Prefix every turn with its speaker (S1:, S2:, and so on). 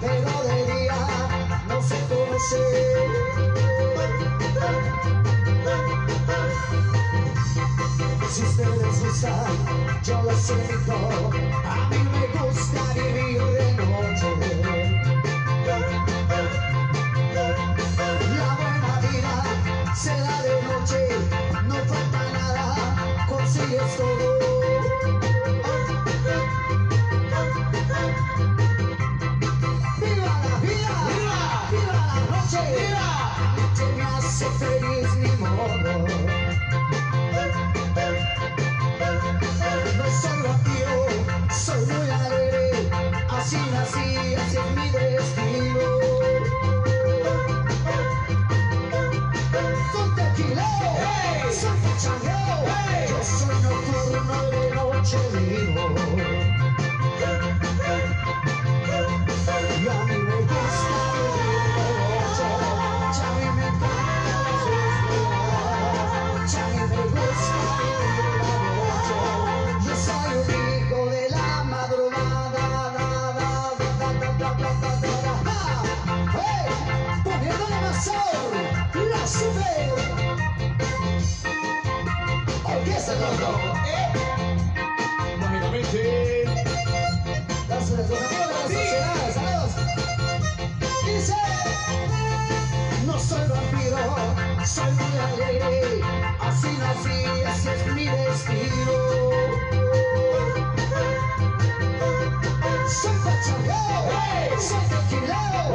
S1: pero de día no se conoce. Si ustedes gustan, yo lo siento, a mí me gusta vivir de noche. La buena vida se da de noche, así nací, así es mi destino. Super. Orquesta Loco.
S2: Mágicamente.
S1: Dársela a tus amigos de la sociedad, saludos. Dice, no soy vampiro, soy muy alegre, así nací, así es mi destino. Soy pachanguero, soy tequilero,